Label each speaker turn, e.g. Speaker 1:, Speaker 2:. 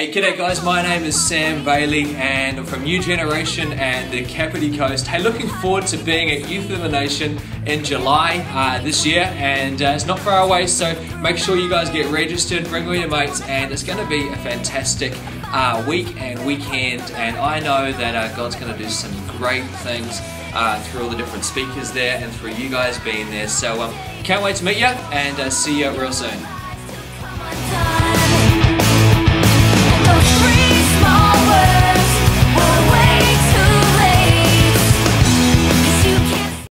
Speaker 1: Hey, G'day guys, my name is Sam Bayly and I'm from New Generation and the Kapiti Coast. Hey, looking forward to being at Youth of the Nation in July uh, this year and uh, it's not far away so make sure you guys get registered, bring all your mates and it's going to be a fantastic uh, week and weekend and I know that uh, God's going to do some great things uh, through all the different speakers there and through you guys being there. So um, can't wait to meet you and uh, see you real soon.